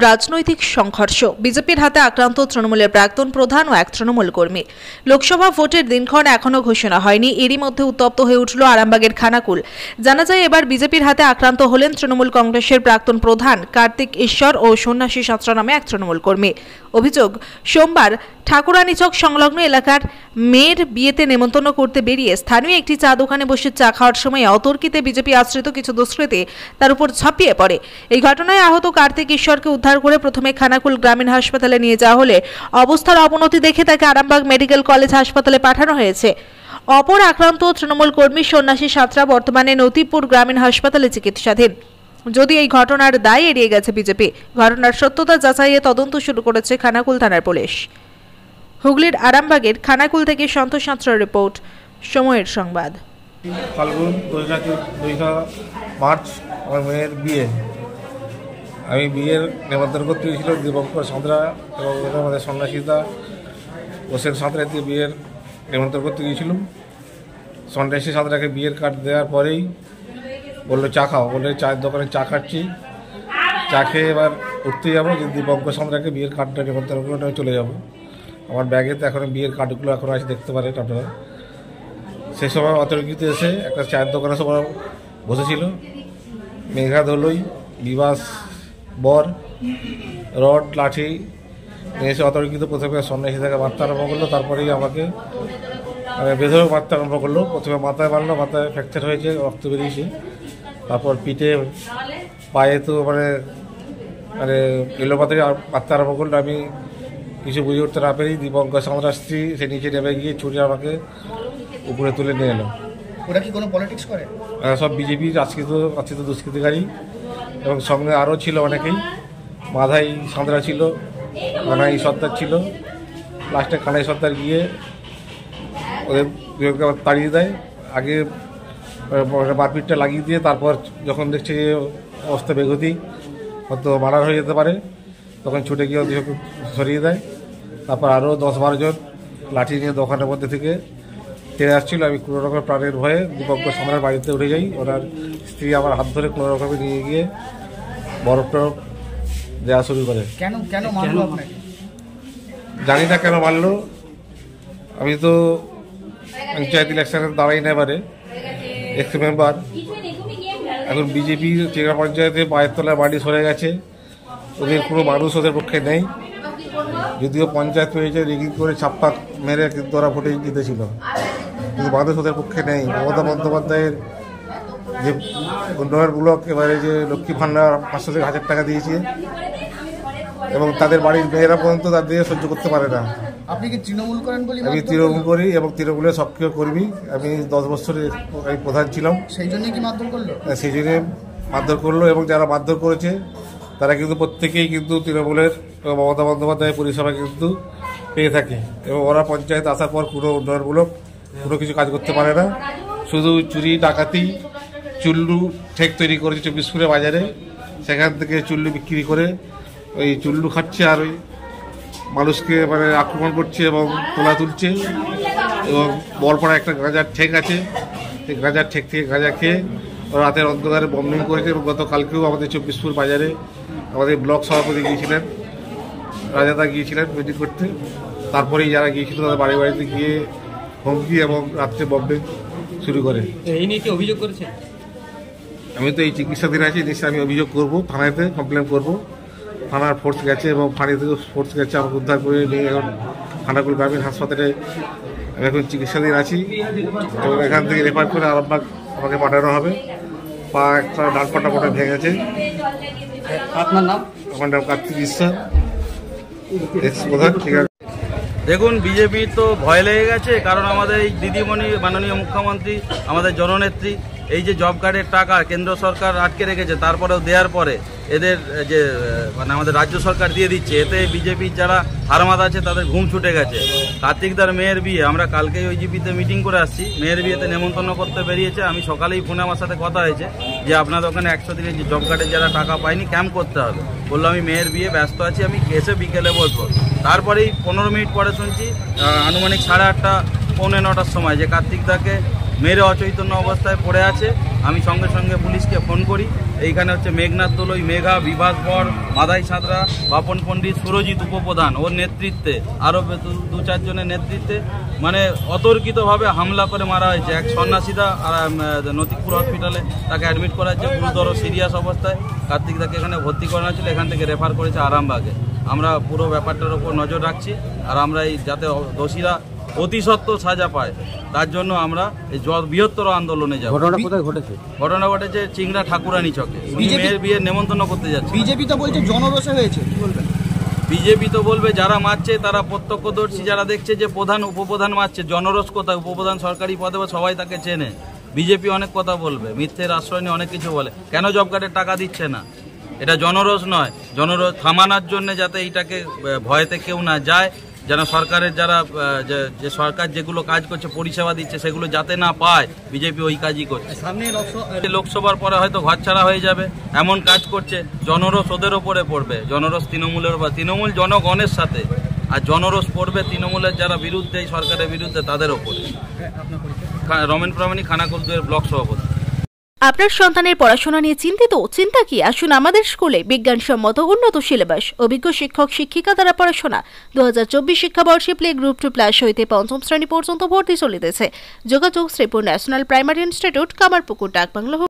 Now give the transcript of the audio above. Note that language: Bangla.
রাজনৈতিক সংঘর্ষ। বিজেপির হাতে আক্রান্ত তৃণমূলের প্রাক্তন প্রধান ও এক তৃণমূল কর্মী। লোকসভা ভোটের দিনক্ষণ এখনও ঘোষণা হয়নি। এরই মধ্যে উত্তপ্ত হয়ে উঠল আরামবাগের খানাকুল। জানা যায় এবার বিজেপির হাতে আক্রান্ত হলেন তৃণমূল কংগ্রেসের প্রাক্তন প্রধান কার্তিক ঈশ্বর ও সন্ন্যাসী সাঁতরা নামে এক তৃণমূল কর্মী। অভিযোগ, সোমবার ঠাকুরানীচক সংলগ্ন এলাকার মেয়ের বিয়েতে নেমন্তন্ন করতে বেরিয়ে স্থানীয় একটি চা দোকানে বসে চা খাওয়ার সময় অতর্কিতে বিজেপি আশ্রিত কিছু দুষ্কৃতী তার উপর ঝাঁপিয়ে পড়ে। এই ঘটনায় আহত কার্তিক ঈশ্বরকে উদ্ধার করে প্রথমে খানাকুল গ্রামীণ হাসপাতালে নিয়ে যাওয়া হলে অবস্থার অবনতি দেখে তাকে আরামবাগ মেডিকেল কলেজ হাসপাতালে পাঠানো হয়েছে। অপর আক্রান্ত তৃণমূল কর্মী সন্ন্যাসী সাঁতরা বর্তমানে নতিপুর গ্রামীণ হাসপাতালে চিকিৎসাধীন। যদি এই ঘটনার দায় এড়িয়ে গেছে বিজেপি, ঘটনার সত্যতা যাচাইয়ে তদন্ত শুরু করেছে খানাকুল থানার পুলিশ। হুগলির আরামবাগের খানাকুল থেকে সন্তোষ সাঁতরার রিপোর্ট, সময়ের সংবাদ। ফাল্গুন মার্চ, আমার মেয়ের বিয়ে। আমি বিয়ের নেমন্তন্ন করতে গিয়েছিল দীপঙ্কর সাঁতরা এবং আমাদের সন্ন্যাসীতা হোসেন সাঁতরা দিয়ে বিয়ের নেমন্তন্ন করতে গিয়েছিলাম। সন্ন্যাসী সাঁতরাকে বিয়ের কার্ড দেওয়ার পরেই বলল, চা খাও। বলে চায়ের দোকানে চা খাচ্ছি। চা খেয়ে এবার উঠতে যাব, যে দীপঙ্কর সাঁতরাকে বিয়ের কার্ডটা নেমন্তন্ন করে আমি চলে যাব। আমার ব্যাগে তো এখন বিয়ের কার্ডগুলো এখন আছে, দেখতে পারেন আপনারা। সেই সময় অতর্কিত এসে একটা চায়ের দোকানে সবাই বসেছিল। মেঘা দলই বিবাস বর রড লাঠি এসে অতর্কিত প্রথমে সন্ন্যাসী থেকে মারতে আরম্ভ করল তারপরেই আমাকে মানে বেধরক মারতে আরম্ভ করল। প্রথমে মাথায় মারলো মাথায় ফ্র্যাকচার হয়েছে রক্ত বেরিয়েছে। তারপর পিঠে পায়ে তো মানে মানে এলোপাতে মারতে আরম্ভ করল। আমি কিছু বুঝে উঠতে না পেরেই দীপঙ্কর সামরার স্ত্রী সে নিচে নেমে গিয়ে ছুরি আমাকে উপরে তুলে নিয়ে এলো। ওরা কি কোনো পলিটিক্স করে? সব বিজেপির আজকে তো আজকে তো দুষ্কৃতিকারী। এবং সঙ্গে আরও ছিল অনেকেই। মাধাই সাঁতরা ছিল, কানাই সর্দার ছিল। লাস্টে কানাই সর্দার গিয়ে ওদের দুজনকে আবার তাড়িয়ে দেয়। আগে মারপিটটা লাগিয়ে দিয়ে তারপর যখন দেখছে যে অবস্থা বেগতি, হয়তো মারার হয়ে যেতে পারে, তখন ছুটে গিয়ে ওদেরকে সরিয়ে দেয়। তারপর আরও দশ বারো জন লাঠি নিয়ে দোকানের মধ্যে থেকে ফিরে আসছিল আমি কোনো রকম প্রাণের ভয়ে দীপঙ্কর সম্রাট বাড়িতে উঠে যাই। ওনার স্ত্রী আমার হাত ধরে কোনো রকমে নিয়ে গিয়ে বরফ টরফ দেওয়া শুরু করে। কেন কেন মারলো জানি না কেন মারলো। আমি তো পঞ্চায়েত ইলেকশনে দাঁড়াই না এবারে এক্স মেম্বার এখন বিজেপি চেঙ্গা পঞ্চায়েতে পায়ের তলায় বাড়ি সরে গেছে। ওদের কোনো মানুষ ওদের পক্ষে নেই। যদিও পঞ্চায়েত হয়েছে রিগিং করে ছাপ্পা মেরে কিন্তু ওরা ভোটে জিতেছিল। কিন্তু মানুষ ওদের পক্ষে নেই। মমতা বন্দ্যোপাধ্যায়ের যে উন্নয়নমূলক এবারে যে লক্ষ্মী ভান্ডার পাঁচশো থেকে হাজার টাকা দিয়েছে এবং তাদের বাড়ির মেয়েরা পর্যন্ত তার দিয়ে সহ্য করতে পারে না। আপনি কি তৃণমূল করেন বলে আমি তৃণমূল করি এবং তৃণমূলের সক্রিয় কর্মী। আমি দশ বছরের আমি প্রধান ছিলাম। সেই জন্যই কি মারধর করল? সেই জন্য মারধর করল এবং যারা মারধর করেছে তারা কিন্তু প্রত্যেকেই কিন্তু তৃণমূলের মমতা বন্দ্যোপাধ্যায়ের পরিষেবা কিন্তু পেয়ে থাকে। এবং ওরা পঞ্চায়েত আসার পর কোনো উন্নয়নমূলক কোনো কিছু কাজ করতে পারে না। শুধু চুরি, ডাকাতি, চুল্লু ঠেক তৈরি করেছে চব্বিশপুরের বাজারে। সেখান থেকে চুল্লু বিক্রি করে ওই চুল্লু খাচ্ছে আর ওই মানুষকে মানে আক্রমণ করছে এবং তোলা তুলছে। এবং বলপাড়া একটা গাঁজার ঠেক আছে। সেই গাঁজার ঠেক থেকে গাঁজা খেয়ে রাতের অন্ধকারে বম্বিং করেছে এবং গতকালকেও আমাদের চব্বিশপুর বাজারে আমাদের ব্লক সভাপতি গিয়েছিলেন, রাজাদা গিয়েছিলেন মিটিং করতে। তারপরেই যারা গিয়েছিল তাদের বাড়ি বাড়িতে গিয়ে হুমকি এবং রাত্রে বম্বিং শুরু করে। এই নিয়ে কি অভিযোগ করেছেন? আমি তো এই চিকিৎসাধীন আছি নিশ্চয়ই আমি অভিযোগ করব থানাতে কমপ্লেন করব। থানার ফোর্স গেছে এবং ফাঁড়ি থেকে ফোর্স গেছে আমাকে উদ্ধার করে নিয়ে এখন খানাকুল গ্রামীণ হাসপাতালে আমি এখন চিকিৎসাধীন আছি। এবং এখান থেকে রেফার করে আরামবাগ আমাকে পাঠানো হবে। পা একটা ডান পাটা মোটা ভেঙেছে আপনার নাম? আমার নাম কার্তিক ঈশ্বর। ঠিক আছে দেখুন বিজেপি তো ভয় লেগে গেছে কারণ আমাদের এই দিদিমণি মাননীয় মুখ্যমন্ত্রী আমাদের জননেত্রী এই যে জব কার্ডের টাকা কেন্দ্র সরকার আটকে রেখেছে, তারপরেও দেওয়ার পরে এদের যে মানে আমাদের রাজ্য সরকার দিয়ে দিচ্ছে, এতে বিজেপির যারা হারমাত আছে, তাদের ঘুম ছুটে গেছে। কার্তিকদার মেয়ের বিয়ে, আমরা কালকেই ওই জিপিতে মিটিং করে আসছি। মেয়ের বিয়েতে নেমন্তন্ন করতে বেরিয়েছে, আমি সকালেই ফোনে আমার সাথে কথা হয়েছে, যে আপনাদের ওখানে একশো দিনের যে জব কার্ডের যারা টাকা পায়নি ক্যাম্প করতে হবে। বলল, আমি মেয়ের বিয়ে ব্যস্ত আছি, আমি এসে বিকেলে বসবো। তারপরেই পনেরো মিনিট পরে শুনছি আনুমানিক সাড়ে আটটা, পৌনে নটার সময়, যে কার্তিকদাকে মেরে অচৈতন্য অবস্থায় পড়ে আছে। আমি সঙ্গে সঙ্গে পুলিশকে ফোন করি। এইখানে হচ্ছে মেঘনাথ দোলই মেঘা বিভাস বর মাদাই সাঁতরা বাপন পণ্ডিত সুরজিৎ উপপ্রধান ওর নেতৃত্বে আরও দু- চারজনের নেতৃত্বে মানে অতর্কিতভাবে হামলা করে মারা হয়েছে। এক সন্ন্যাসীদা আম, হসপিটালে তাকে অ্যাডমিট করা হচ্ছে গুরুতর সিরিয়াস অবস্থায়। কার্তিক তাকে এখানে ভর্তি করানো ছিল এখান থেকে রেফার করেছে আরামবাগে। আমরা পুরো ব্যাপারটার উপর নজর রাখছি। আর আমরা এই যাতে দোষীরা অতি সত্ত্বর সাজা পায়। তার জন্য আমরা এই বৃহত্তর আন্দোলনে যাব। ঘটনা কোথায় ঘটেছে? ঘটনা ঘটেছে চিংড়া ঠাকুরানি চকে। মেয়ের বিয়ের নেমন্তন্ন করতে যাচ্ছে। বিজেপি তো বলছে জনরোষে হয়েছে। বিজেপি তো বলবে যারা মারছে তারা প্রত্যক্ষদর্শী যারা দেখছে যে প্রধান উপপ্রধান মারছে জনরস কোথায়? উপপ্রধান সরকারি পদে বা সবাই তাকে চেনে। বিজেপি অনেক কথা বলবে মিথ্যের আশ্রয় নিয়ে অনেক কিছু বলে। কেন জব কার্ডের টাকা দিচ্ছে না? এটা জনরস নয়। জনরস থামানোর জন্য যাতে এইটাকে ভয়েতে কেউ না যায়। যেন সরকারের যারা যে- যে সরকার যেগুলো কাজ করছে পরিষেবা দিচ্ছে সেগুলো যাতে না পায় বিজেপি ওই কাজই করছে। সামনে লোকসভার পরে হয়তো ঘর ছাড়া হয়ে যাবে এমন কাজ করছে জনরস ওদের ওপরে পড়বে জনরস তৃণমূলের বা তৃণমূল জনগণের সাথে আর জনরস পড়বে তৃণমূলের যারা বিরুদ্ধে সরকারের বিরুদ্ধে তাদের ওপরে। রমেন প্রামাণিক খানাকুলদের ব্লক সভাপতি। আপনার সন্তানের পড়াশোনা নিয়ে চিন্তিত? চিন্তা কি? আসুন আমাদের স্কুলে বিজ্ঞানসম্মত উন্নত সিলেবাস, অভিজ্ঞ শিক্ষক, শিক্ষিকা দ্বারা পড়াশোনা। দু হাজার চব্বিশ শিক্ষাবর্ষে প্লে গ্রুপ টু প্লাস হইতে পঞ্চম শ্রেণি পর্যন্ত ভর্তি চলিতেছে। যোগাযোগ Sripur national primary institute, Kamarpukur, Dakbangla